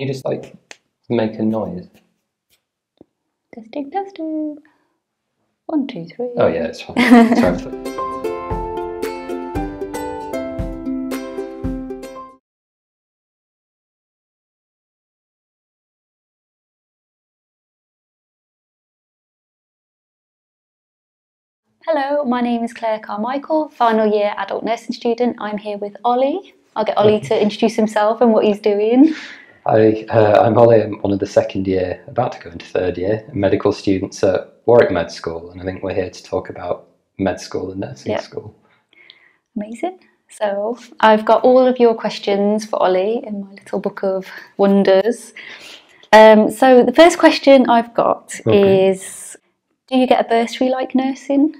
You just like make a noise. Testing, testing. One, two, three. Oh yeah, it's fine. Sorry. Hello, my name is Claire Carmichael, final year adult nursing student. I'm here with Ollie. I'll get Ollie to introduce himself and what he's doing. Hi, uh, I'm Ollie. I'm one of the second year, about to go into third year, medical students at Warwick Med School, and I think we're here to talk about med school and nursing school. Amazing. So I've got all of your questions for Ollie in my little book of wonders. Um, so the first question I've got Okay. is Do you get a bursary like nursing?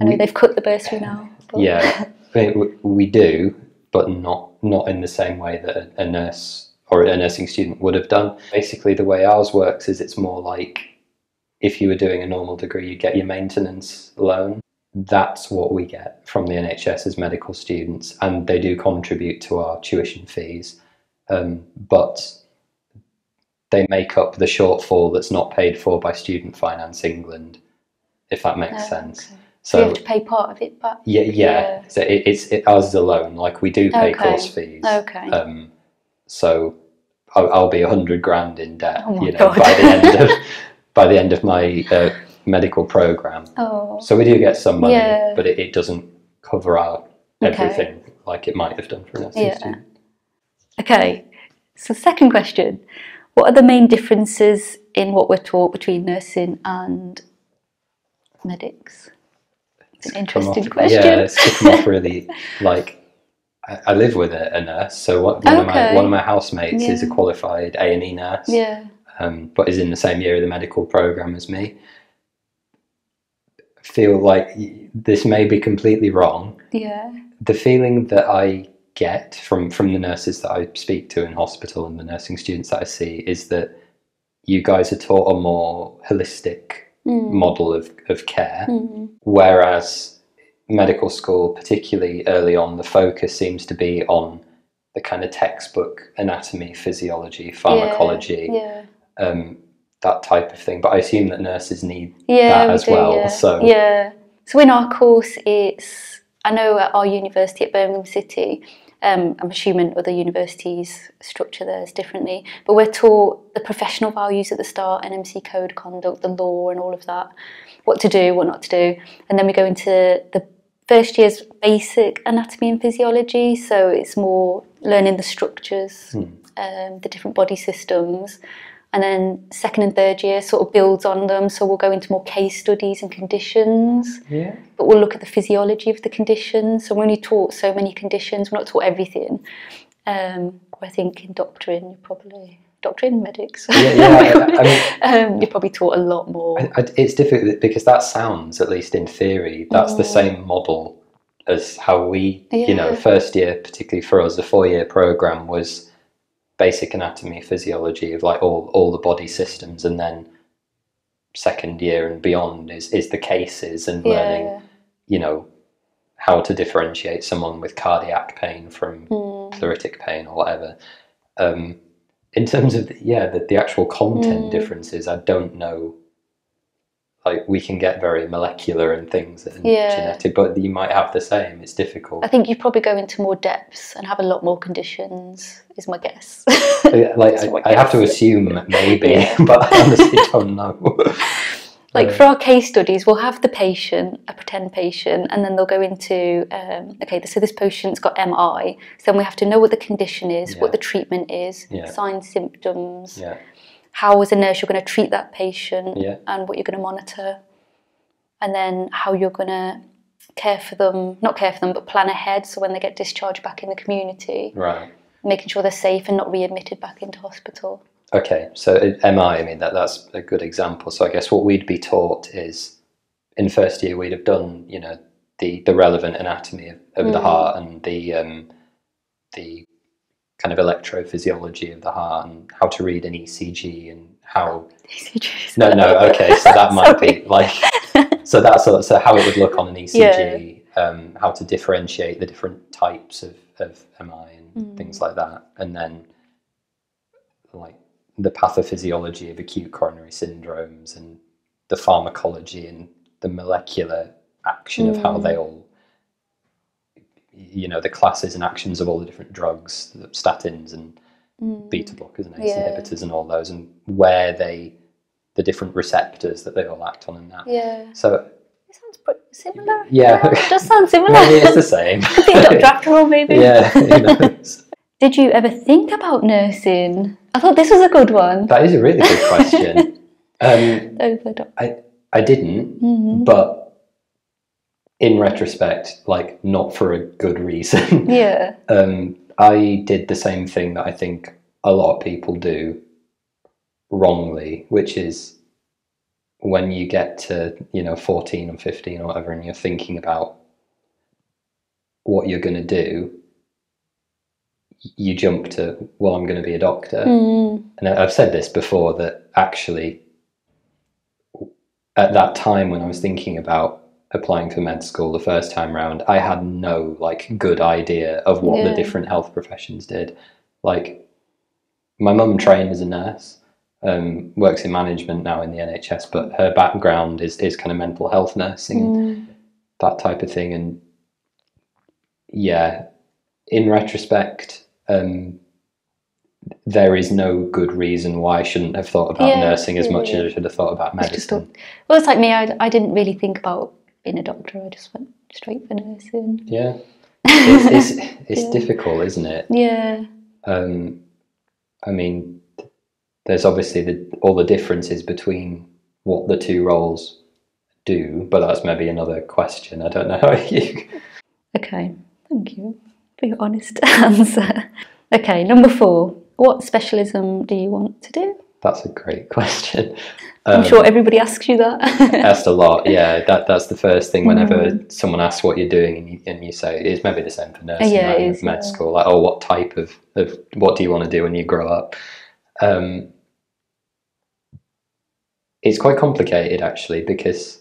I know We- they've cut the bursary now. but- Yeah, I we do, but not not in the same way that a nurse or a nursing student would have done. Basically, the way ours works is it's more like if you were doing a normal degree, you get your maintenance loan. That's what we get from the NHS as medical students, and they do contribute to our tuition fees, um, but they make up the shortfall that's not paid for by Student Finance England, if that makes Oh, sense. okay. So, you have to pay part of it back. yeah, yeah. So it, it's it, ours is a loan. Like we do pay Okay. course fees. Okay. Um, so I'll, I'll be a hundred grand in debt. Oh you know, God. by the end of by the end of my uh, medical program. oh, So we do get some money, Yeah. but it, it doesn't cover out Okay. everything like it might have done for a nursing Yeah. okay. So second question: What are the main differences in what we're taught between nursing and medics? It's an interesting off- question. Yeah, it's come off really like. I I live with a, a nurse, so one, one of my one of my housemates is a qualified A and E nurse. yeah. um, but is in the same year of the medical program as me. Feel like this may be completely wrong. Yeah. The feeling that I get from from the nurses that I speak to in hospital and the nursing students that I see is that you guys are taught a more holistic Mm. model of, of care, Mm. whereas medical school, particularly early on, the focus seems to be on the kind of textbook anatomy, physiology, pharmacology, Yeah. um, that type of thing. But I assume that nurses need Yeah. that we as do, well. Yeah. So yeah. So in our course, it's I know at our university at Birmingham City. Um, I'm assuming other universities structure theirs differently, but we're taught the professional values at the start, NMC code conduct, the law, and all of that, what to do, what not to do, and then we go into the first year's basic anatomy and physiology. So it's more learning the structures, um, the different body systems, and then second and third year sort of builds on them. So we'll go into more case studies and conditions yeah, but we'll look at the physiology of the conditions. So we're only taught so many conditions, we're not taught everything. Um, I think in doctoring, you're probably doctoring medics. yeah, yeah. I, mean, um, you're probably taught a lot more. I, I- it's difficult because that sounds, at least in theory, that's the same model as how we, you know, Mm. First year, particularly for us, the four year program was basic anatomy, physiology of like all all the body systems, and then second year and beyond is is the cases and learning you know how to differentiate someone with cardiac pain from Mm. pleuritic pain or whatever. Um, in terms of the, yeah, the, the actual content Mm. differences, I don't know. Like we can get very molecular and things and Yeah. genetic, but you might have the same. It's difficult. I think you probably go into more depths and have a lot more conditions, is my guess. like That's I, I have to assume maybe, Yeah. but I honestly don't know. Like for our case studies, we'll have the patient, a pretend patient, and then they'll go into um, okay, so this patient's got MI, so then we have to know what the condition is, Yeah. what the treatment is, Yeah. signs, symptoms, yeah, how as a nurse you're going to treat that patient, Yeah. and what you're going to monitor, and then how you're going to care for them, not care for them, but plan ahead so when they get discharged back in the community, right. making sure they're safe and not readmitted back into hospital. Okay, so MI, I mean that that's a good example. So I guess what we'd be taught is, in first year we'd have done, you know, the the relevant anatomy of, of the Mm. heart and the um, the kind of electrophysiology of the heart and how to read an ECG and how. No, no, okay, so that might be like. So that's so, so how it would look on an ECG, um, how to differentiate the different types of, of MI and Mm. things like that, and then like the pathophysiology of acute coronary syndromes and the pharmacology and the molecular action of how mm. they all you know the classes and actions of all the different drugs the statins and mm. beta blockers and ACE Yeah. inhibitors and all those and where they the different receptors that they all act on and that Yeah. so It sounds pretty similar. Yeah. it does sound similar. maybe it's the same Could be a doctor after all, maybe. yeah who knows? Did you ever think about nursing? I thought this was a good one. that is a really good question um, I I didn't Mhm. but in retrospect, like not for a good reason. Yeah. um, I did the same thing that I think a lot of people do wrongly, which is when you get to you know fourteen or fifteen or whatever, and you're thinking about what you're going to do. You jump to, well, I'm going to be a doctor. Mm. And I've said this before that actually, at that time when I was thinking about applying for med school the first time round, I had no like good idea of what the different health professions did. Like, my mum trained as a nurse, um, works in management now in the NHS, but her background is is kind of mental health nursing and Mm. that type of thing. And yeah, in retrospect, um, there is no good reason why I shouldn't have thought about Yeah, nursing as much yeah. as I should have thought about medicine. Well, it's like me. I, I didn't really think about being a doctor. I just went straight for nursing. Yeah, it's it's, it's Yeah. difficult, isn't it? Yeah. Um, I mean, there's obviously the, all the differences between what the two roles do, but that's maybe another question. I don't know how you. Okay. Thank you for your honest answer. Okay. Number four. What specialism do you want to do? That's a great question. I'm Um, sure everybody asks you that. asked a lot. Yeah, that that's the first thing whenever Mm. someone asks what you're doing and you, and you say it's maybe the same for nursing, Yeah, with is, med yeah. school. Like, oh, what type of, of what do you want to do when you grow up? Um, it's quite complicated actually because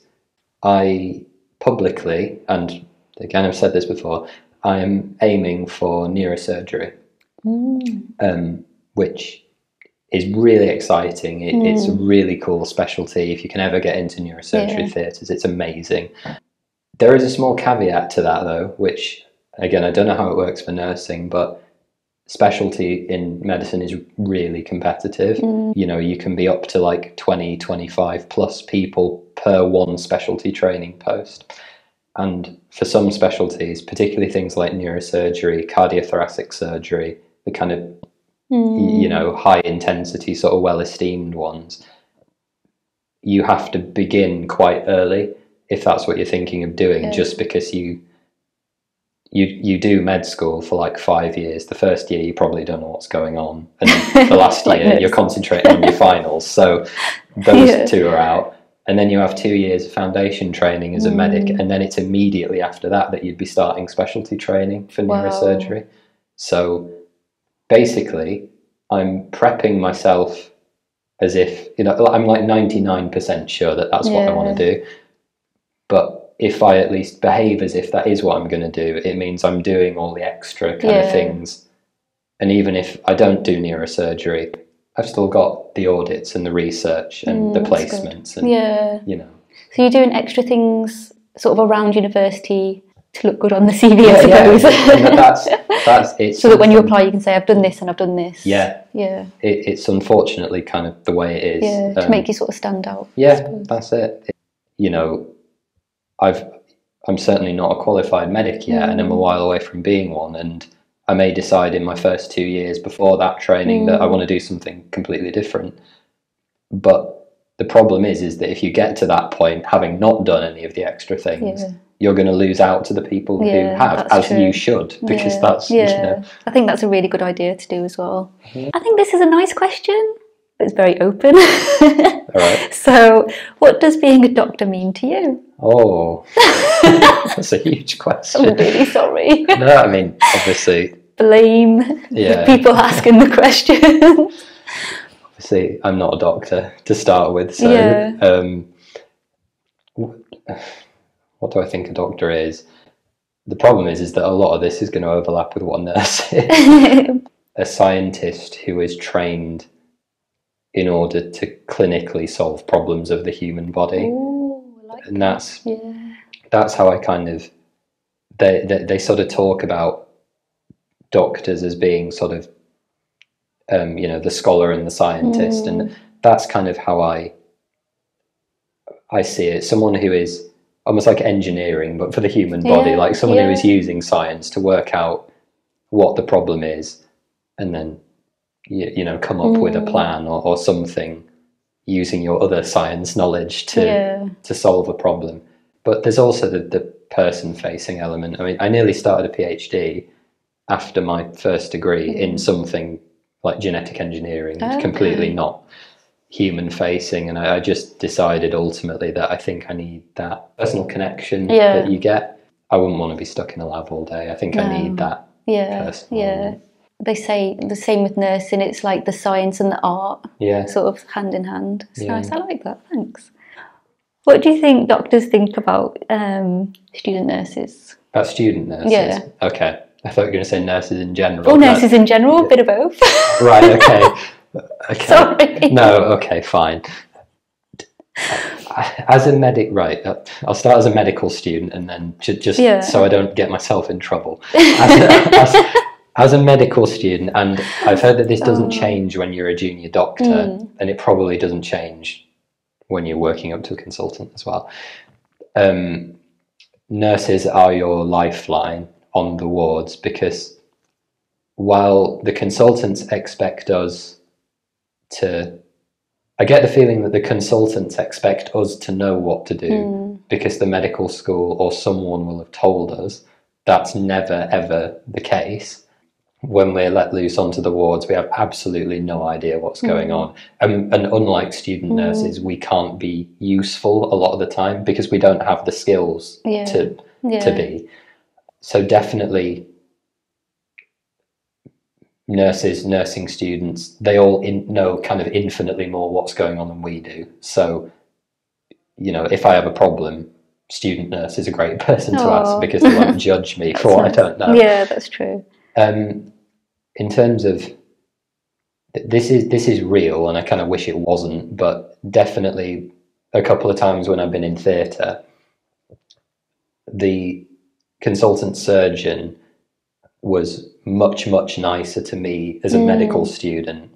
I publicly and again I've said this before. I am aiming for neurosurgery Mm. um, which is really exciting. It, It's a Mm. really cool specialty. If you can ever get into neurosurgery Yeah. theatres, it's amazing. There is a small caveat to that, though, which, again, I don't know how it works for nursing, but specialty in medicine is really competitive. Mm. You know, you can be up to like 20, 25 plus people per one specialty training post. And for some specialties, particularly things like neurosurgery, cardiothoracic surgery, the kind of Mm. you know high intensity sort of well esteemed ones you have to begin quite early if that's what you're thinking of doing Yeah. just because you you you do med school for like five years the first year you probably don't know what's going on and the last Like year nursing. you're concentrating on your finals so those Yeah. two are out and then you have two years of foundation training as a medic Mm. and then it's immediately after that that you'd be starting specialty training for Wow. neurosurgery so basically i'm prepping myself as if you know i'm like 99% sure that that's what i want to do but if i at least behave as if that is what i'm going to do it means i'm doing all the extra kind Yeah. of things and even if i don't do neurosurgery i've still got the audits and the research and Mm, the placements and Yeah. you know So you're doing extra things sort of around university to look good on the CV, I suppose. yeah. That's that's it's so that when you apply, you can say, "I've done this and I've done this." Yeah. Yeah. it, it's unfortunately kind of the way it is Yeah. To Um, make you sort of stand out. Yeah, that's it. You know, I've I'm certainly not a qualified medic yet, and I'm a Mm. while away from being one. And I may decide in my first two years before that training that I Mm. want to do something completely different. But the problem is, is that if you get to that point, having not done any of the extra things, Yeah. you're going to lose out to the people Yeah, who have, as true. you should, because yeah. that's yeah. you know, I think that's a really good idea to do as well. Mhm. I think this is a nice question. It's very open. all right. so, what does being a doctor mean to you? Oh, that's a huge I'm question. really sorry. No, I mean, obviously, Blame Yeah. the people asking the question. obviously I'm not a doctor to start with, so Yeah. um, what do I think a doctor is? The problem is, is that a lot of this is going to overlap with what a nurse is. a scientist who is trained in order to clinically solve problems of the human body. Ooh, like And that's yeah. that's how I kind of they, they they sort of talk about doctors as being sort of um, you know the scholar and the scientist, and that's kind of how I I see it. Someone who is almost like engineering, but for the human body, Yeah, like someone who is using science to work out what the problem is, and then you, you know come up with a Mm. plan or, or something using your other science knowledge to yeah. to solve a problem. But there's also the, the person facing element. I mean, I nearly started a PhD after my first degree in something like genetic engineering, Okay. completely not human facing. And I, I just decided ultimately that I think I need that personal connection Yeah. that you get. I wouldn't want to be stuck in a lab all day. I think I need that. Yeah, personal yeah. They say the same with nursing. It's like the science and the art, Yeah. sort of hand in hand. It's Yeah. nice. I like that. Thanks. What do you think doctors think about um, student nurses? About student nurses. Yeah. Okay. I thought you were going to say nurses in general. Or nurses in general, a bit of both. Right, okay. okay. Sorry. No, okay, fine. As a medic, right, uh, I'll start as a medical student and then just Yeah. so I don't get myself in trouble. As as, as a medical student, and I've heard that this doesn't Oh. change when you're a junior doctor, Mm. and it probably doesn't change when you're working up to a consultant as well. Um, nurses are your lifeline on the wards because while the consultants expect us to I get the feeling that the consultants expect us to know what to do Mm. because the medical school or someone will have told us. That's never ever the case. When we're let loose onto the wards, we have absolutely no idea what's going Mm. on. Um, and unlike student Mm. nurses, we can't be useful a lot of the time because we don't have the skills Yeah. to yeah. to be. So definitely nurses, nursing students, they all in, know kind of infinitely more what's going on than we do. So, you know, if I have a problem, student nurse is a great person to ask because they won't judge me for what I don't know. Yeah, that's true. Um, in terms of this is this is real, and I kind of wish it wasn't, but definitely a couple of times when I've been in theatre, the consultant surgeon was much much nicer to me as a Mm. medical student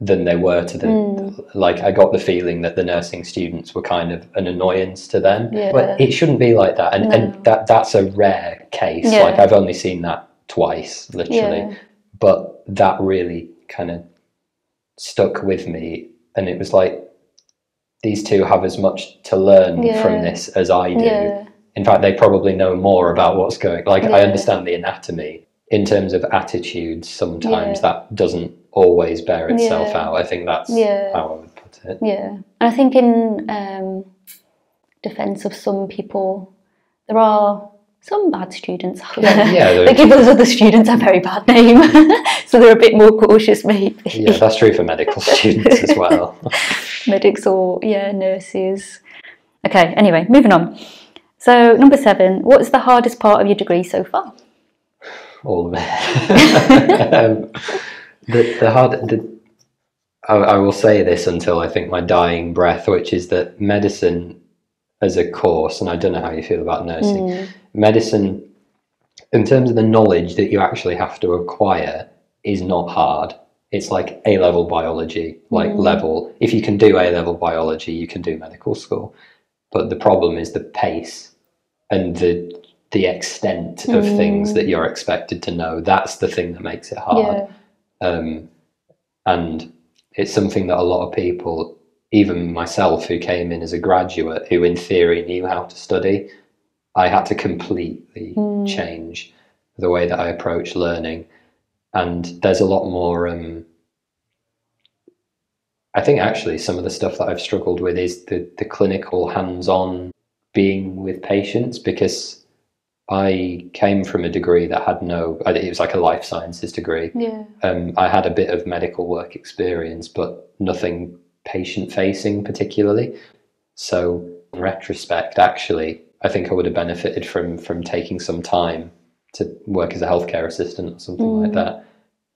than they were to the Mm. like I got the feeling that the nursing students were kind of an annoyance to them Yeah. but it shouldn't be like that and, No. and that that's a rare case Yeah. like I've only seen that twice literally Yeah. But that really kind of stuck with me and it was like these two have as much to learn Yeah. from this as I do Yeah. in fact they probably know more about what's going like I understand the anatomy in terms of attitudes sometimes Yeah. that doesn't always bear itself Yeah. out I think that's Yeah. how I would put it Yeah, and I think in um, defence of some people, there are some bad students out there. Yeah, yeah, give those other students a very bad name, so they're a bit more cautious, maybe. yeah that's true for medical students as well Medics or yeah, nurses. Okay, anyway, moving on. So number seven, what's the hardest part of your degree so far? all of it. um, the, the hard, the, I, I will say this until I think my dying breath, which is that medicine as a course, and I don't know how you feel about nursing, Mm, medicine, in terms of the knowledge that you actually have to acquire, is not hard. It's like A level biology, like Mm. level. If you can do A level biology, you can do medical school. But the problem is the pace and the the extent of things Mm. that you're expected to know. That's the thing that makes it hard. yeah, Um, and it's something that a lot of people, even myself, who came in as a graduate, who in theory knew how to study, I had to completely Mm. change the way that I approach learning. And there's a lot more. Um, I think actually some of the stuff that I've struggled with is the, the clinical hands on being with patients because I came from a degree that had no, it was like a life sciences degree yeah, um, I had a bit of medical work experience, but nothing patient facing particularly. So, in retrospect, actually, I think I would have benefited from from taking some time to work as a healthcare assistant or something like Mm. that.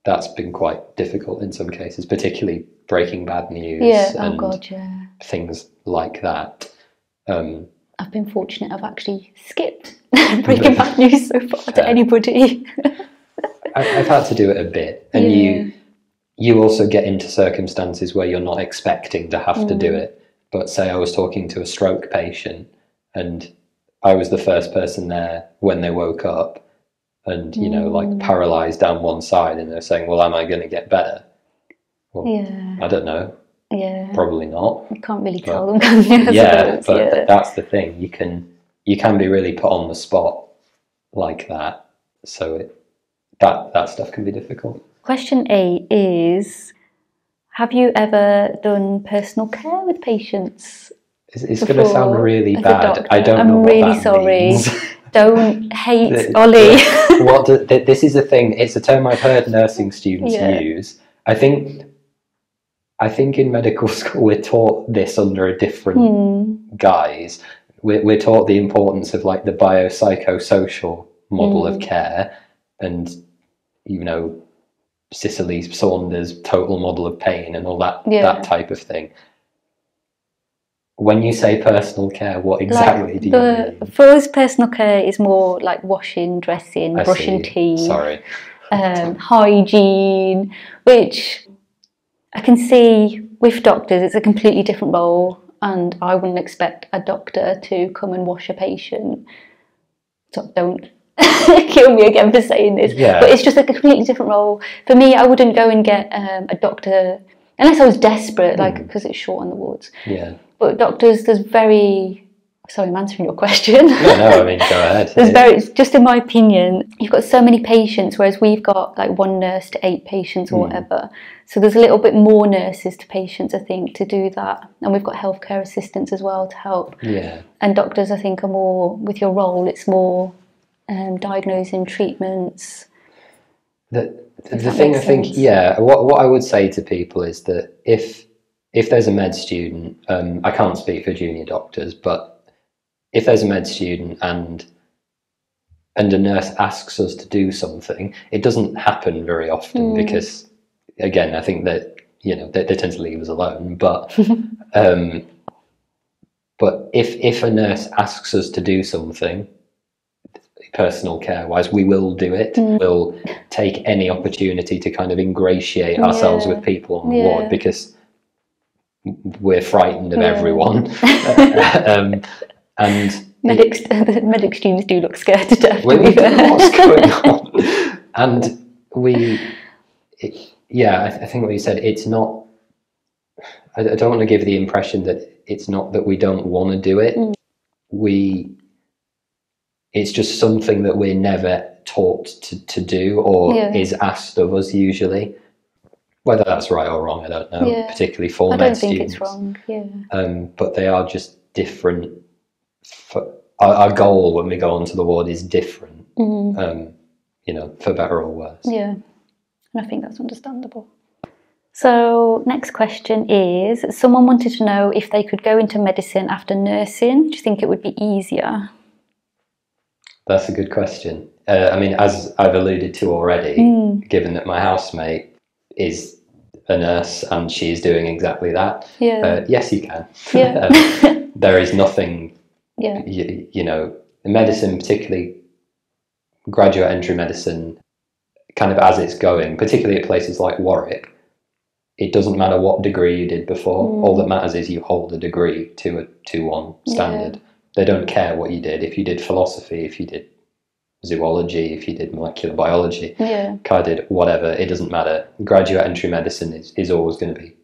that's been quite difficult in some cases, particularly breaking bad news Yeah. Oh and God, yeah. things like that. Um, I've been fortunate. I've actually skipped breaking bad news so far to anybody. I, I've had to do it a bit, and you you also get into circumstances where you're not expecting to have to do Mm. it. But say I was talking to a stroke patient, and I was the first person there when they woke up, and you know, like Mm. paralyzed down one side, and they're saying, "Well, am I going to get better?" Well, Yeah. I don't know. Yeah. Probably not. You can't really tell them, yeah, but yeah. that's the thing. You can you can be really put on the spot like that. So it that that stuff can be difficult. Question eight is Have you ever done personal care with patients? It's, it's going to sound really bad. I don't I'm know what really that sorry. means. Don't hate Ollie. what do, th- this is a thing. It's a term I've heard nursing students Yeah. use. I think. I think in medical school we're taught this under a different Hmm. guise. We're, we're taught the importance of like the biopsychosocial model of Mm. care, and you know, Cicely Saunders' total model of pain and all that Yeah. that type of thing. When you say personal care, what exactly like do you the, mean? for us, personal care is more like washing, dressing, I brushing see. teeth, Sorry. um, hygiene, which I can see with doctors, it's a completely different role, and I wouldn't expect a doctor to come and wash a patient. So don't kill me again for saying this, Yeah. but it's just a completely different role. For me, I wouldn't go and get um, a doctor unless I was desperate, like Hmm. because it's short on the wards. Yeah. But doctors, there's very sorry, I'm answering your question. No, no. I mean, go ahead. There's very, just in my opinion, you've got so many patients, whereas we've got like one nurse to eight patients or Mm. whatever. So there's a little bit more nurses to patients, I think, to do that. And we've got healthcare assistants as well to help. yeah. And doctors, I think, are more, with your role, it's more um, diagnosing treatments. The, If the thing I think, yeah, what what I would say to people is that if if there's a med student, um, I can't speak for junior doctors, but if there's a med student and and a nurse asks us to do something, it doesn't happen very often Mm. because, again, I think that you know they, they tend to leave us alone. But um, but if if a nurse asks us to do something, personal care wise, we will do it. Mm. We'll take any opportunity to kind of ingratiate ourselves Yeah. with people on the Yeah. ward because we're frightened of Yeah. everyone. um, and Medics, the medic students do look scared to death. we, we don't know what's going on. And we, it, yeah, I, th- I think what you said, it's not, I, I don't want to give the impression that it's not that we don't want to do it. Mm. We, it's just something that we're never taught to, to do or Yeah. is asked of us usually. Whether that's right or wrong, I don't know, Yeah. particularly for I med don't think students. it's wrong. Yeah. Um, but they are just different. For, our, our goal when we go onto the ward is different Mm. um, you know, for better or worse. Yeah, and I think that's understandable. So, next question is someone wanted to know if they could go into medicine after nursing. Do you think it would be easier? That's a good question. Uh, I mean, as I've alluded to already, Mm, given that my housemate is a nurse and she's doing exactly that, yeah, uh, yes, you can. yeah, Um, there is nothing, yeah, you, you know, medicine, particularly graduate entry medicine, kind of as it's going, particularly at places like Warwick, it doesn't matter what degree you did before. Mm. All that matters is you hold a degree to a 2 1 standard. They don't care what you did. If you did philosophy, if you did zoology, if you did molecular biology, yeah, I did whatever, it doesn't matter. Graduate entry medicine is, is always going to be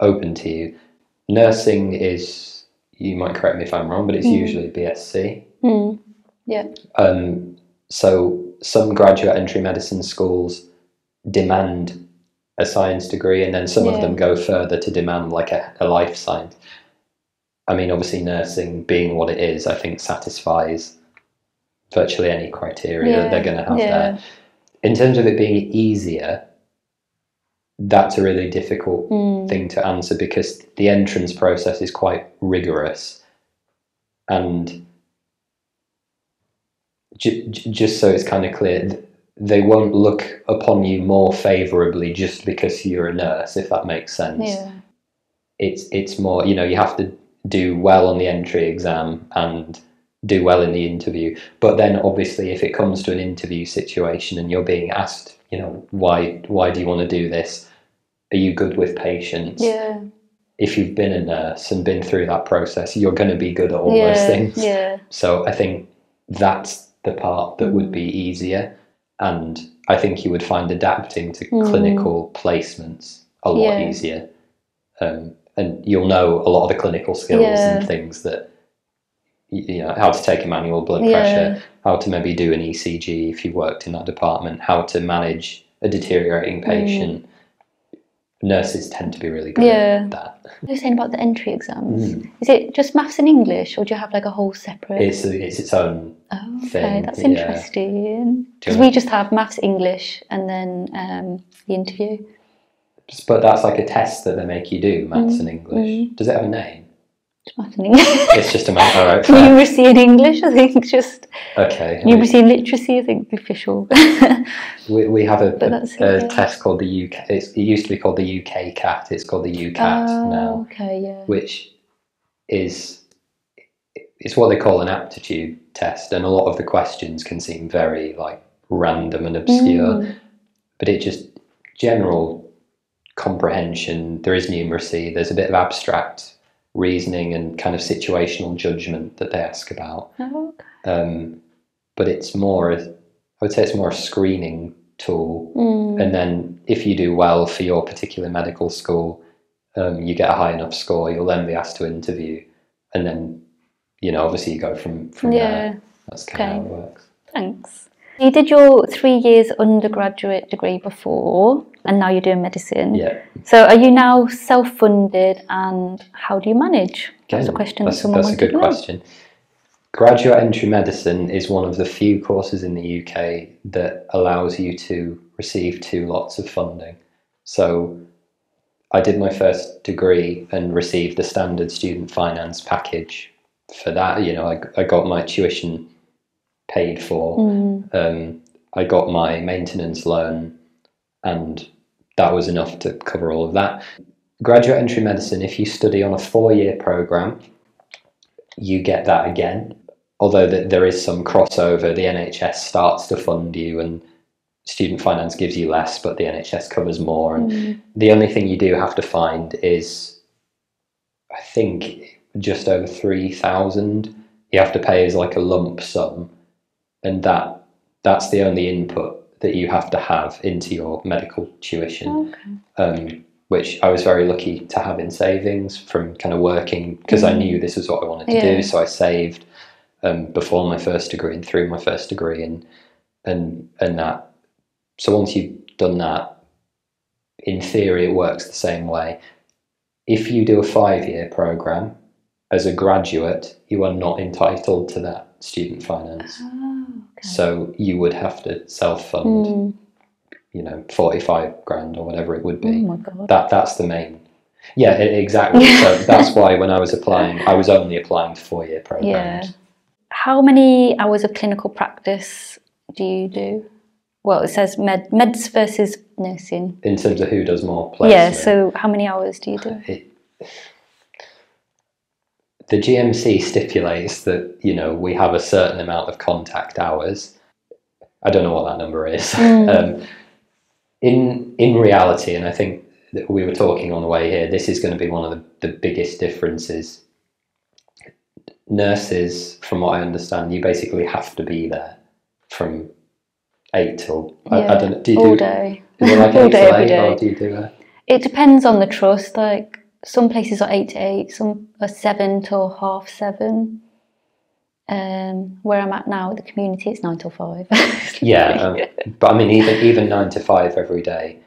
open to you. Nursing is, you might correct me if I'm wrong, but it's Mm. usually BSc. mm, yeah, Um, so some graduate entry medicine schools demand a science degree, and then some Yeah. of them go further to demand like a, a life science. I mean, obviously, nursing being what it is, I think satisfies virtually any criteria that they're going to have yeah, there. In terms of it being easier, that's a really difficult mm, thing to answer because the entrance process is quite rigorous and ju- ju- just so it's kind of clear th- they won't look upon you more favourably just because you're a nurse, if that makes sense. Yeah. It's it's more you know you have to do well on the entry exam and do well in the interview. But then obviously, if it comes to an interview situation and you're being asked, you know, why why do you want to do this? Are you good with patients? Yeah. If you've been a nurse and been through that process, you're going to be good at all yeah. those things. Yeah. So I think that's the part that would Mm. be easier, and I think you would find adapting to Mm. clinical placements a lot Yeah. easier. Um, and you'll know a lot of the clinical skills Yeah. and things that you know how to take a manual blood Yeah. pressure, how to maybe do an ECG if you worked in that department, how to manage a deteriorating Mm. patient. Nurses tend to be really good Yeah. at that. You were saying about the entry exams. Mm. Is it just maths and English, or do you have like a whole separate? It's it's its own. oh, okay, thing, that's interesting. Because we just have maths, English, and then um, the interview. But that's like a test that they make you do, maths Mm. and English. Does it have a name? Just maths and English. It's just a math. All right. fair. numeracy and English, I think. Just Okay. numeracy and literacy, I think, the official. We, we have a, that's a, test called the UK. It's, it used to be called the UK CAT. It's called the UCAT oh, now, okay, yeah. which is it's what they call an aptitude test, and a lot of the questions can seem very like random and obscure, Mm. but it just general comprehension. There is numeracy. There's a bit of abstract reasoning and kind of situational judgment that they ask about. Oh, okay. Um, but it's more, I would say it's more a screening tool. Mm. And then if you do well for your particular medical school, um, you get a high enough score, you'll then be asked to interview. And then, you know, obviously you go from, from Yeah, there. That's kind of how it works. thanks. You did your three years undergraduate degree before, and now you're doing medicine. Yeah. So are you now self-funded, and how do you manage? That's a question That's, someone that's a good know. question. Graduate entry medicine is one of the few courses in the UK that allows you to receive two lots of funding. So I did my first degree and received the standard student finance package for that. You know, I, I got my tuition paid for. Mm. Um, I got my maintenance loan, and that was enough to cover all of that. Graduate entry medicine, if you study on a four year program, you get that again. Although th- there is some crossover, the NHS starts to fund you, and student finance gives you less, but the NHS covers more. And Mm. the only thing you do have to find is, I think, just over three thousand. You have to pay as like a lump sum, and that that's the only input that you have to have into your medical tuition. Okay. Um, which I was very lucky to have in savings from kind of working because I Mm. knew this was what I wanted to Yeah. do. So I saved um, before my first degree and through my first degree, and and and that. So once you've done that, in theory, it works the same way. If you do a five-year program as a graduate, you are not entitled to that student finance. Oh, okay. So you would have to self-fund, Mm. you know, forty-five grand or whatever it would Oh be. my god. That that's the main. Yeah, e- exactly. so that's why when I was applying, I was only applying for four-year programs. Yeah. How many hours of clinical practice do you do? Well, it says med meds versus nursing. In terms of who does more placement. Yeah. So how many hours do you do? it, the GMC stipulates that you know we have a certain amount of contact hours. I don't know what that number is. Mm. Um, in in reality, and I think that we were talking on the way here, this is going to be one of the, the biggest differences. Nurses, from what I understand, you basically have to be there from eight till I, I Yeah, don't know. Do you all do day. is it like all eight day, till eight, or day. do you do It depends on the trust. Like some places are eight to eight, some are seven till half seven. Um, where I'm at now the community, it's nine till five. Yeah, um, but I mean, even even nine to five every day.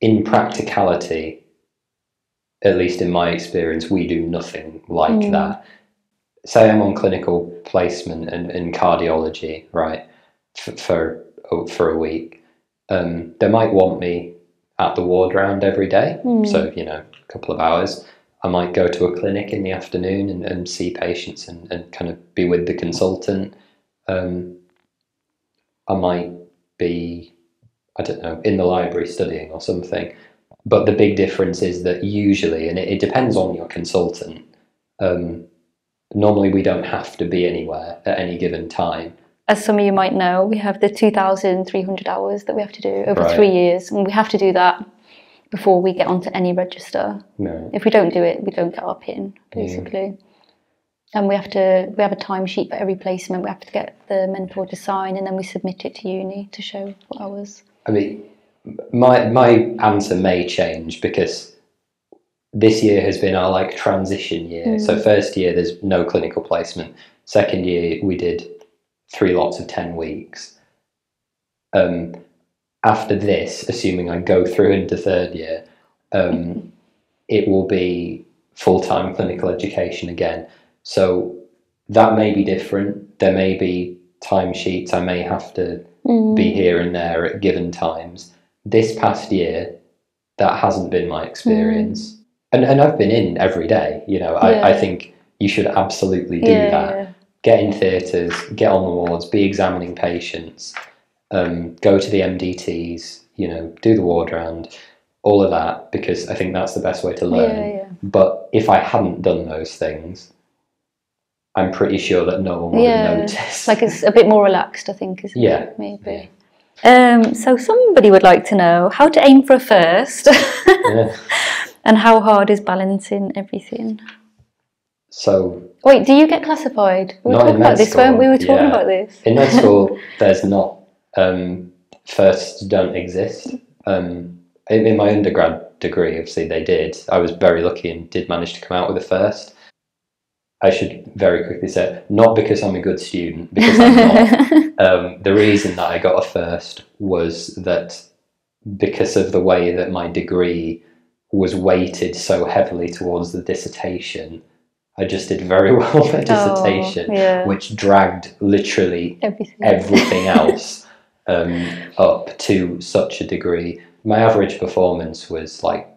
In practicality, at least in my experience, we do nothing like Mm. that. Say I'm on clinical placement in, in cardiology, right, for for, for a week. Um, they might want me at the ward round every day, Mm. so you know, a couple of hours. I might go to a clinic in the afternoon and, and see patients and, and kind of be with the consultant. Um, I might be, I don't know, in the library studying or something. But the big difference is that usually, and it, it depends on your consultant, um, normally we don't have to be anywhere at any given time. As some of you might know, we have the 2,300 hours that we have to do over Right. three years, and we have to do that before we get onto any register. No. If we don't do it, we don't get our pin, basically. And we have to we have a timesheet for every placement. We have to get the mentor to sign, and then we submit it to uni to show what hours. I mean, my my answer may change because this year has been our like transition year. So mm. first year there's no clinical placement. Second year we did three lots of ten weeks. Um, after this, assuming I go through into third year, um, it will be full time clinical education again. So that may be different. There may be timesheets. I may have to be here and there at given times. This past year, that hasn't been my experience. And, and I've been in every day. You know, I, I think you should absolutely do yeah, that. yeah. Get in theatres, get on the wards, be examining patients, um, go to the MDTs, you know, do the ward round, all of that, because I think that's the best way to learn. Yeah, yeah. But if I hadn't done those things, I'm pretty sure that no one would Yeah, have noticed. Like it's a bit more relaxed, I think, isn't Yeah, it? Maybe. Um, so somebody would like to know how to aim for a first, and how hard is balancing everything. So Wait, do you get classified? We were talking about this, weren't we? We were talking yeah. about this. in med school, there's not um, firsts don't exist. Um, in, in my undergrad degree, obviously they did. I was very lucky and did manage to come out with a first. I should very quickly say, not because I'm a good student, because I'm not. um, the reason that I got a first was that because of the way that my degree was weighted so heavily towards the dissertation, I just did very well my dissertation, Oh, yeah. which dragged literally Everything. everything else um, up to such a degree. My average performance was like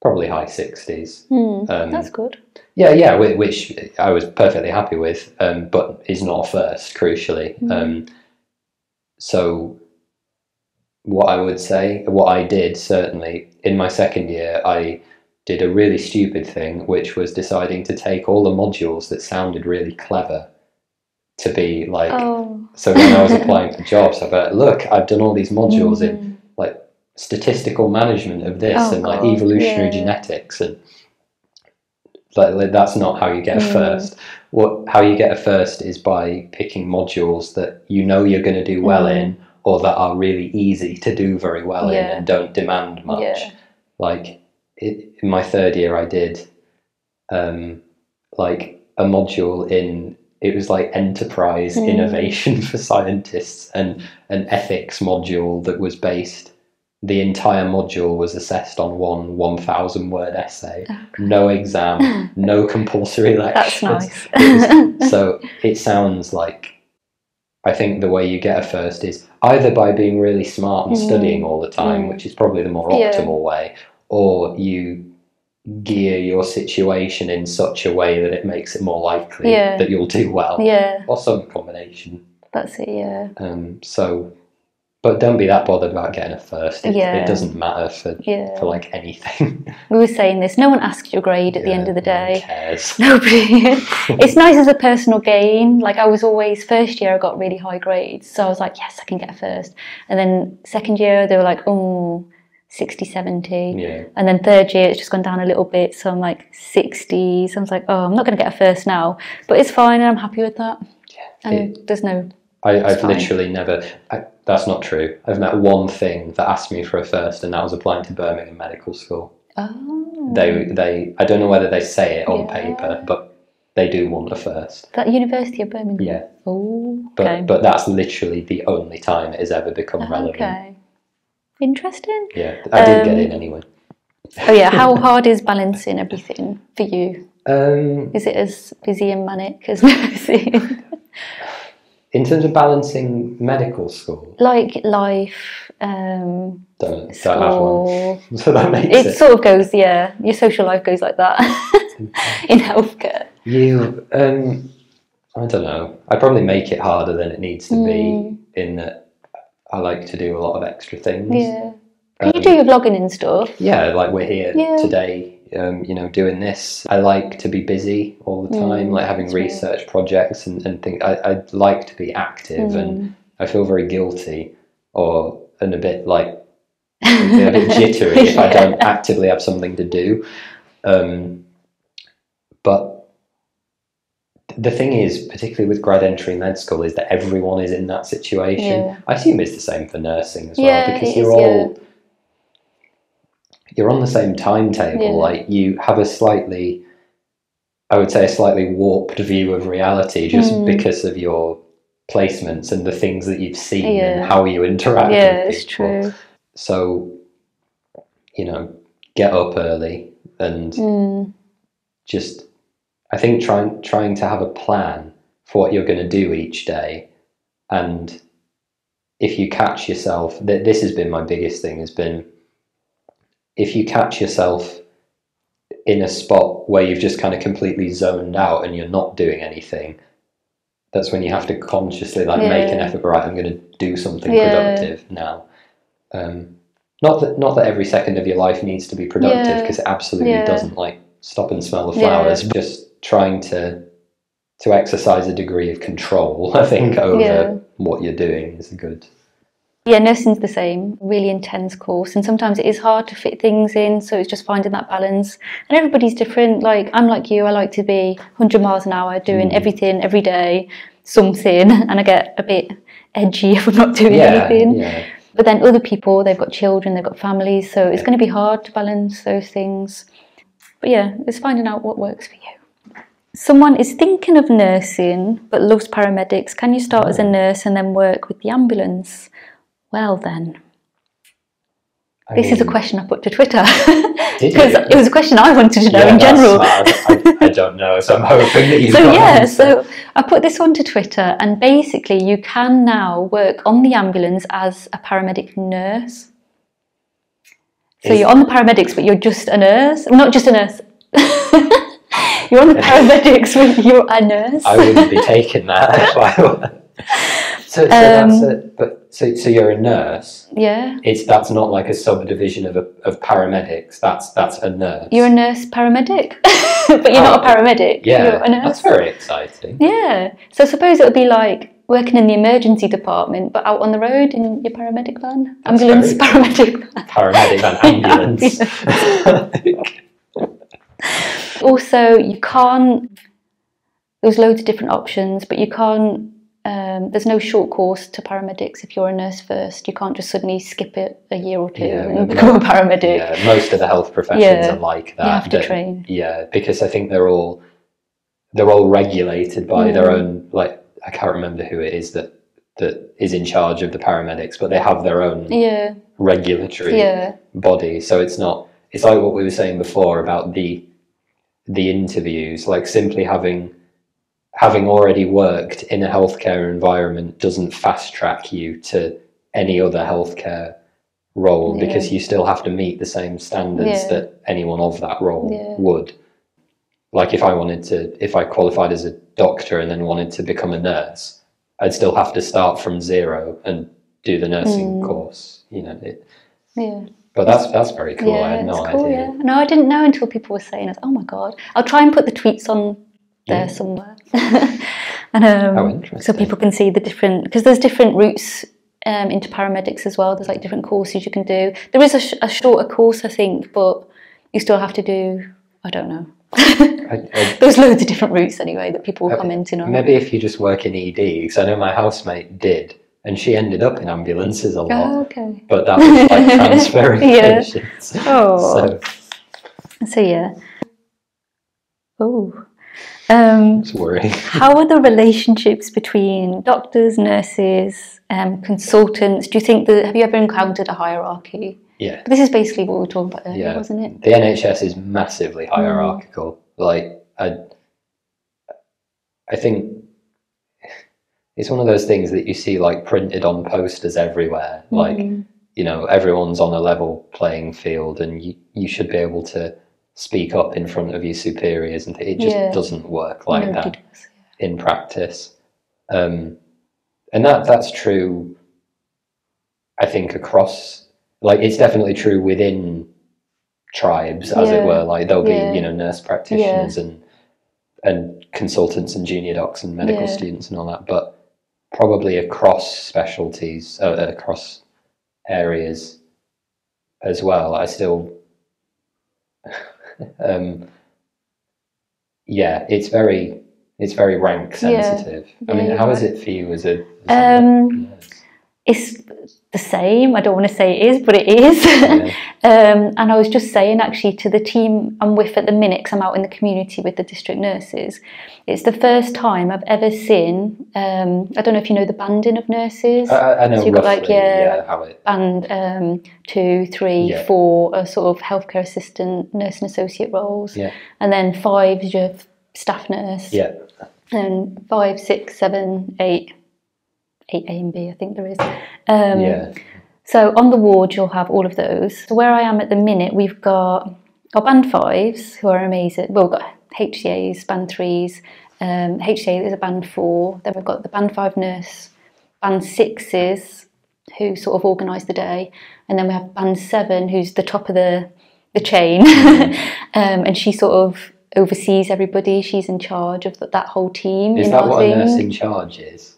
probably high 60s. Hmm, Um, that's good. yeah, yeah, which I was perfectly happy with, um, but is not first, crucially. Mm. Um, so, what I would say, what I did certainly in my second year, I did a really stupid thing, which was deciding to take all the modules that sounded really clever to be like. Oh. So when I was applying for jobs, I thought, look, I've done all these modules in Mm. like statistical management of this Oh, and like God, evolutionary yeah. genetics and like, that's not how you get a Mm. first what how you get a first is by picking modules that you know you're going to do well Mm. in or that are really easy to do very well in and don't demand much Yeah. like it, in my third year i did um like a module in it was like enterprise Mm. innovation for scientists and an ethics module that was based the entire module was assessed on one 1000 word essay no exam no compulsory lectures That's nice. Was- so it sounds like I think the way you get a first is either by being really smart and Mm. studying all the time, Mm. which is probably the more Yeah. optimal way, or you gear your situation in such a way that it makes it more likely Yeah. that you'll do well, yeah, or some combination. that's it. Yeah, Um, so, but don't be that bothered about getting a first. It, Yeah. it doesn't matter for yeah. for like anything. We were saying this. No one asks your grade at the end of the no day. cares. Nobody. it's nice as a personal gain. Like I was always first year, I got really high grades, so I was like, yes, I can get a first. And then second year, they were like, oh, 60, 70. Yeah. And then third year, it's just gone down a little bit, so I'm like 60. So I'm like, oh, I'm not going to get a first now, but it's fine, and I'm happy with that. Yeah. And there's no. I, I've fine. literally never. I, that's not true. I've met one thing that asked me for a first, and that was applying to Birmingham Medical School. Oh. They, they. I don't know whether they say it on Yeah. paper, but they do want a first. That University of Birmingham. Yeah, Oh. but Okay. but that's literally the only time it has ever become relevant. okay. Interesting. Yeah, I did get Um, in anyway. Oh yeah. How hard is balancing everything for you? Um, Is it as busy and manic as nursing? in terms of balancing medical school, like life, um, don't, don't have one. So that makes It it. sort of goes, yeah. Your social life goes like that in healthcare. You, um, I don't know. I probably make it harder than it needs to Mm. be in that I like to do a lot of extra things. Yeah. Um, you do your vlogging and stuff. yeah, like we're here Yeah. today, um, you know, doing this. I like to be busy all the time, Mm, like having right. research projects and, and things. I, I like to be active and Mm. I feel very guilty or and a bit like a bit jittery if I don't actively have something to do. Um, but the thing is, particularly with grad entry med school, is that everyone is in that situation. Yeah. I assume it's the same for nursing as well Yeah, because you're is, all you're on the same timetable. Yeah. Like you have a slightly, I would say, a slightly warped view of reality just Mm. because of your placements and the things that you've seen and how you interact. Yeah, with it's people. true. So, you know, get up early and Mm. just, I think trying trying to have a plan for what you're going to do each day, and if you catch yourself, that this has been my biggest thing has been, if you catch yourself in a spot where you've just kind of completely zoned out and you're not doing anything. That's when you have to consciously like make an effort. Right, I'm going to do something Yeah. productive now. Um, not that not that every second of your life needs to be productive Yeah. because it absolutely Yeah. doesn't. Like stop and smell the Yeah. flowers. Just trying to to exercise a degree of control. I think over Yeah. what you're doing is a good. Yeah, nursing's the same, really intense course, and sometimes it is hard to fit things in, so it's just finding that balance. And everybody's different. Like, I'm like you, I like to be 100 miles an hour doing Mm. everything every day, something, and I get a bit edgy if I'm not doing Yeah, anything. yeah. But then other people, they've got children, they've got families, so it's going to be hard to balance those things. But yeah, it's finding out what works for you. Someone is thinking of nursing but loves paramedics. Can you start as a nurse and then work with the ambulance? Well, then, I this is a question I put to Twitter because it was a question I wanted to know Yeah, in general. I, I don't know, so I'm hoping that you. So yeah, so I put this one to Twitter, and basically, you can now work on the ambulance as a paramedic nurse. So Is- you're on the paramedics, but you're just a nurse. Not just a nurse. you're on the paramedics, but you're a nurse. I wouldn't be taking that if I were. So, so that's Um, it. But so, so you're a nurse. yeah, It's that's not like a subdivision of a, of paramedics. That's that's a nurse. you're a nurse paramedic, but you're not a Oh, paramedic. yeah. you're a nurse. That's very exciting. Yeah. So suppose it would be like working in the emergency department, but out on the road in your paramedic van, That's ambulance paramedic van. Paramedic and ambulance. Also, you can't. There's loads of different options, but you can't. Um, there's no short course to paramedics if you're a nurse first. You can't just suddenly skip it a year or two Yeah, and become a paramedic. yeah, most of the health professions Yeah. are like that. You have to that- train. Yeah, because I think they're all they're all regulated by their Mm. own like I can't remember who it is that that is in charge of the paramedics, but they have their own Yeah, regulatory yeah, body. So it's not it's like what we were saying before about the the interviews, like simply having having already worked in a healthcare environment doesn't fast track you to any other healthcare role Yeah. because you still have to meet the same standards Yeah. that anyone of that role Yeah. would. Like if I wanted to if I qualified as a doctor and then wanted to become a nurse, I'd still have to start from zero and do the nursing Mm. course. You know, it, yeah. But that's that's very cool. I yeah, had no it's cool. idea. Yeah, no, I didn't know until people were saying it. Oh my god! I'll try and put the tweets on there Yeah. somewhere, and um, How so people can see the different because there's different routes um, into paramedics as well. There's like different courses you can do. There is a, sh- a shorter course, I think, but you still have to do. I don't know. I, I, There's loads of different routes anyway that people will Uh, comment in on. maybe if you just work in ED, because I know my housemate did, and she ended up in ambulances a lot. Oh, okay. But that was like transferring Yeah. patients. Oh. So So yeah. Oh. Um, it's worrying. How are the relationships between doctors, nurses, um, consultants? Do you think that have you ever encountered a hierarchy? Yeah. This is basically what we were talking about earlier, Yeah. wasn't it? The NHS is massively hierarchical. Like I I think it's one of those things that you see like printed on posters everywhere. Like Mm. you know everyone's on a level playing field and you, you should be able to speak up in front of your superiors and it just Yeah. doesn't work like Nobody that in practice, um, and that that's true. I think across, like, it's definitely true within tribes, as it were. Like, there'll be Yeah. you know nurse practitioners and and consultants and junior docs and medical Yeah. students and all that, but probably across specialties, uh, across areas as well. I still, um, yeah, it's very, it's very rank Yeah. sensitive. I mean, you're how is right. it for you as a? As a Um, nurse? It's the same. I don't want to say it is, but it is. Yeah. um, and I was just saying actually to the team I'm with at the minute, 'cause I'm out in the community with the district nurses. It's the first time I've ever seen. Um, I don't know if you know the banding of nurses. I, I know So you've got, like, roughly, yeah, yeah, it. band um, two, three, Yeah. four are sort of healthcare assistant, nurse and associate roles, Yeah, and then five is your staff nurse, yeah, and five, six, seven, eight, A and B, I think there is. Um, yeah, So on the ward, you'll have all of those. So where I am at the minute, we've got our band fives who are amazing. Well, we've got HCAs, band threes. Um, HCA is a band four. Then we've got the band five nurse, band sixes who sort of organise the day, and then we have band seven who's the top of the the chain, um, and she sort of oversees everybody. She's in charge of th- that whole team. Is that what a thing. nurse in charge is?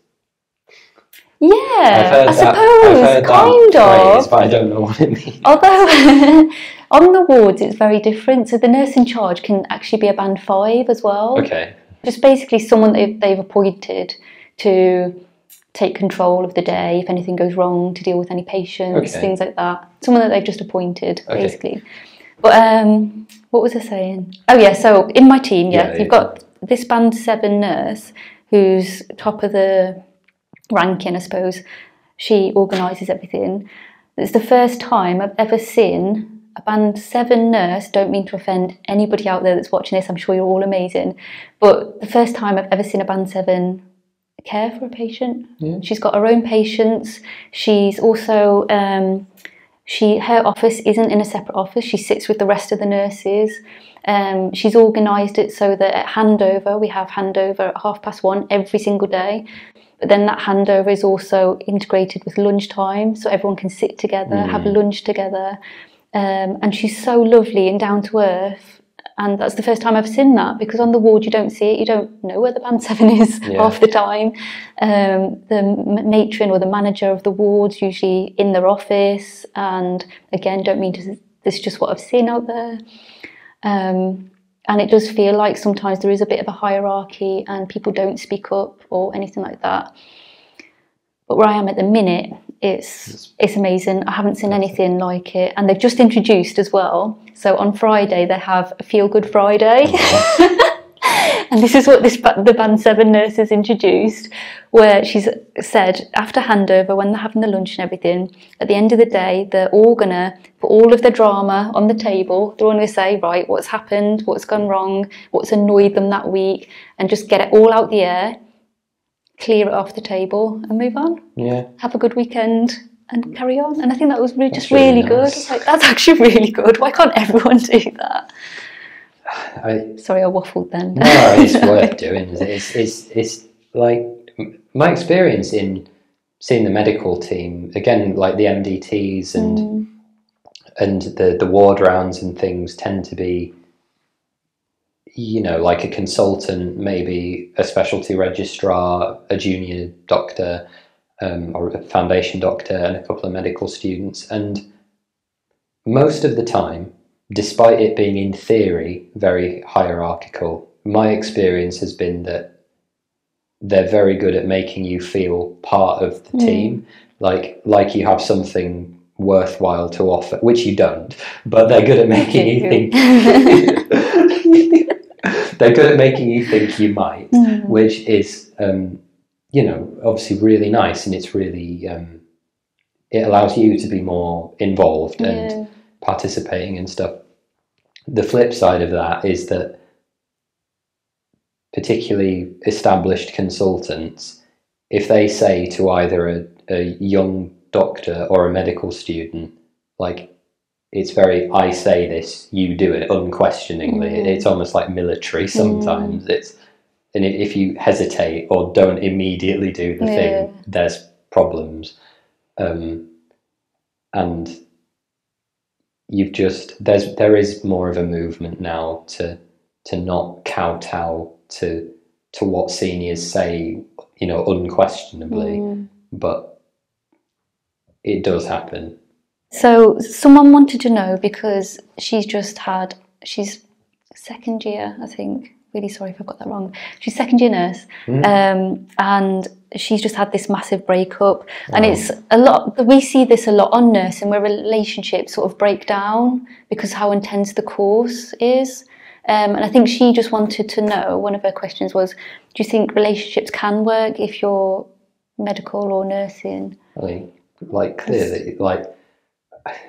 Yeah, I suppose, kind of. phrase, but I don't know what it means. Although on the wards it's very different. So the nurse in charge can actually be a band five as well. Okay, Just basically someone they've, they've appointed to take control of the day if anything goes wrong, to deal with any patients, Okay. things like that. Someone that they've just appointed, Okay. basically. But um, what was I saying? Oh yeah, so in my team, yeah, Yeah, you've yeah. got this band seven nurse who's top of the ranking, I suppose. She organises everything. It's the first time I've ever seen a band seven nurse. Don't mean to offend anybody out there that's watching this. I'm sure you're all amazing, but the first time I've ever seen a band seven care for a patient. Yeah. She's got her own patients. She's also um, she her office isn't in a separate office. She sits with the rest of the nurses. Um, she's organised it so that at handover we have handover at half past one every single day. But then that handover is also integrated with lunchtime, so everyone can sit together, have lunch together. Um, and she's so lovely and down to earth. And that's the first time I've seen that because on the ward you don't see it, you don't know where the band seven is Yeah. half the time. Um, the matron or the manager of the ward's usually in their office, and again, don't mean to. This is just what I've seen out there. Um, and it does feel like sometimes there is a bit of a hierarchy and people don't speak up or anything like that. But where I am at the minute, it's it's amazing. I haven't seen anything like it, and they've just introduced as well. So on Friday they have a Feel Good Friday, oh, and this is what this the band seven nurses introduced, where she's said after handover when they're having the lunch and everything, at the end of the day they're all gonna put all of the drama on the table. They're all gonna say right, what's happened, what's gone wrong, what's annoyed them that week, and just get it all out the air, clear it off the table, and move on yeah. have a good weekend and carry on. And I think that was re- just really really, good. Nice. was like, that's actually really good. Why can't everyone do that? I, Sorry, I waffled then. no, it's worth doing. it? It's, it's, it's like my experience in seeing the medical team again, like the MDTs and Mm, and the the ward rounds and things tend to be, you know, like a consultant, maybe a specialty registrar, a junior doctor, um, or a foundation doctor, and a couple of medical students, and most of the time, despite it being in theory very hierarchical, my experience has been that they're very good at making you feel part of the Mm. team, like like you have something worthwhile to offer, which you don't, but they're good at making you think. they're good at making you think you might, Mm. which is, um, you know, obviously really nice, and it's really um, it allows you to be more involved and Yeah. Participating and stuff. The flip side of that is that particularly established consultants, if they say to either a, a young doctor or a medical student, like, it's very, I say this, you do it unquestioningly. Mm. It's almost like military sometimes. It's, and if you hesitate or don't immediately do the Yeah. thing, there's problems. Um, and you've just there's there is more of a movement now to to not kowtow to to what seniors say, you know, unquestionably, Mm. but it does happen. So someone wanted to know because she's just had she's second year, I think. Really sorry if I've got that wrong. She's second year nurse, um, and she's just had this massive breakup. And it's a lot. We see this a lot on nursing, where relationships sort of break down because how intense the course is. Um, and I think she just wanted to know. One of her questions was, "Do you think relationships can work if you're medical or nursing?" I Like, like clearly, like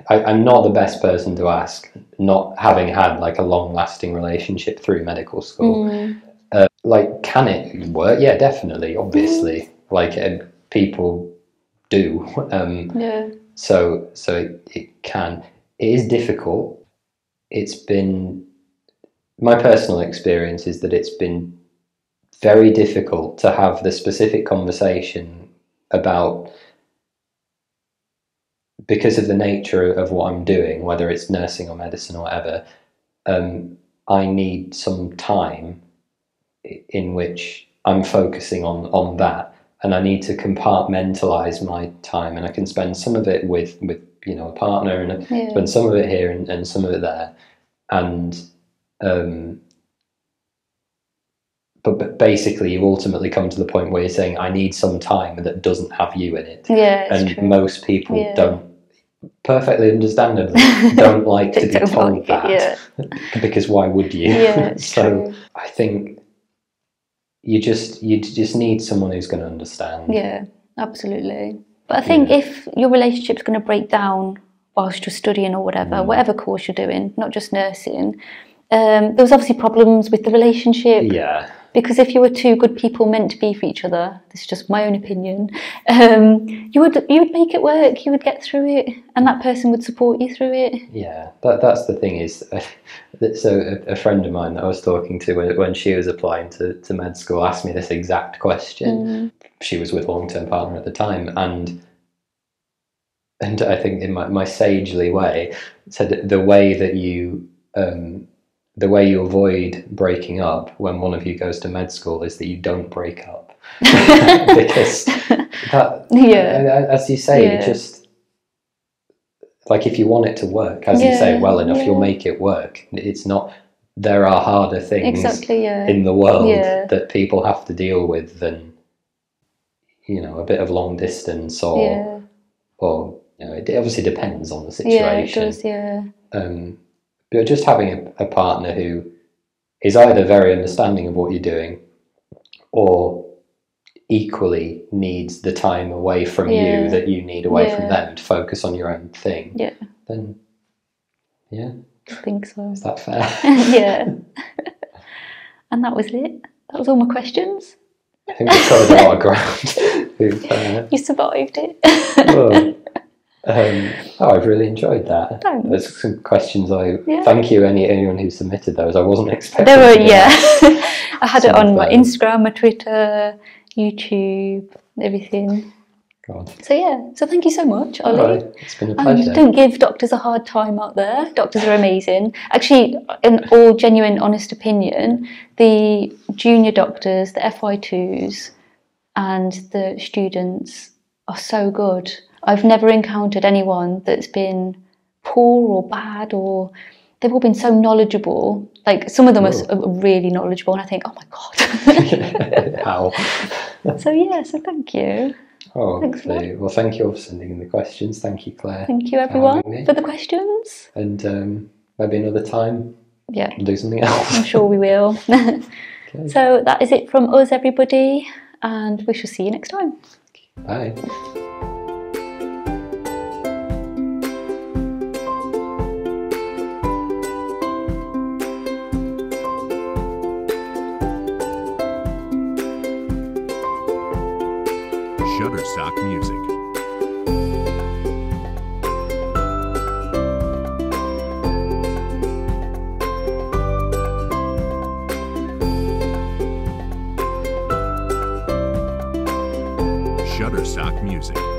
I, I'm not the best person to ask, not having had like a long-lasting relationship through medical school. Mm. Uh, like, can it work? Yeah, definitely. Obviously, like uh, people do. Um, Yeah. so, so it, it can. It is difficult. It's been my personal experience is that it's been very difficult to have the specific conversation about because of the nature of what I'm doing, whether it's nursing or medicine or whatever, um, I need some time in which I'm focusing on on that, and I need to compartmentalize my time, and I can spend some of it with with you know a partner, and Yeah. spend some of it here and, and some of it there, and um, but, but basically you ultimately come to the point where you're saying I need some time that doesn't have you in it Yeah, and true. most people Yeah. don't perfectly understandably don't like to be told like that yeah. because why would you Yeah, so true. i think you just you just need someone who's going to understand Yeah, absolutely. But I think if your relationship's going to break down whilst you're studying or whatever, Mm. whatever course you're doing, not just nursing, um, there was obviously problems with the relationship yeah because if you were two good people meant to be for each other, this is just my own opinion, um, you would you would make it work. You would get through it, and that person would support you through it. Yeah, that that's the thing is, that- so a, a friend of mine that I was talking to when, when she was applying to, to med school asked me this exact question. She was with a long term partner at the time, and and I think in my, my sagely way said the way that you um, the way you avoid breaking up when one of you goes to med school is that you don't break up because that Yeah. as you say Yeah. it just like if you want it to work as you say well enough you'll make it work it's not there are harder things Exactly. Yeah. in the world Yeah. that people have to deal with than you know a bit of long distance or yeah. or you know it obviously depends on the situation Yeah. It does. Yeah. um, but just having a, a partner who is either very understanding of what you're doing or equally needs the time away from Yeah. you that you need away from them to focus on your own thing Yeah. then yeah I think so. is that fair yeah. and that was it. That was all my questions. I think we've covered a lot of ground We've, uh, You survived it. well, um, oh, I've really enjoyed that. Thanks. There's some questions I Yeah. thank you any anyone who submitted those. I wasn't expecting. there were, yeah. I had it on my. Instagram, my Twitter, YouTube, everything. God. So yeah. So thank you so much, Ollie. Right. It's been a pleasure. don't give doctors a hard time out there. Doctors are amazing. Actually, in all genuine, honest opinion, the junior doctors, the FY2s, and the students are so good. I've never encountered anyone that's been poor or bad or they've all been so knowledgeable. Like some of them are are really knowledgeable, and I think, oh my god. How? so yeah, so thank you, Oh, Thanks well, thank you all for sending in the questions. Thank you, Claire. thank you everyone me. for the questions. And um, maybe another time Yeah. we'll do something else. I'm sure we will. So that is it from us, everybody, and we shall see you next time. Bye. Woodstock music. Shutterstock Music.